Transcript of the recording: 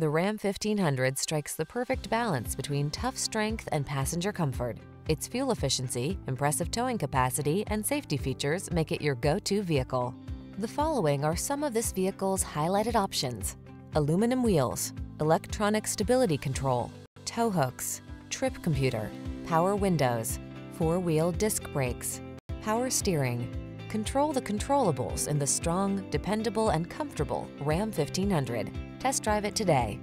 The Ram 1500 strikes the perfect balance between tough strength and passenger comfort. Its fuel efficiency, impressive towing capacity, and safety features make it your go-to vehicle. The following are some of this vehicle's highlighted options. Aluminum wheels, electronic stability control, tow hooks, trip computer, power windows, four-wheel disc brakes, power steering. Control the controllables in the strong, dependable, and comfortable Ram 1500. Test drive it today.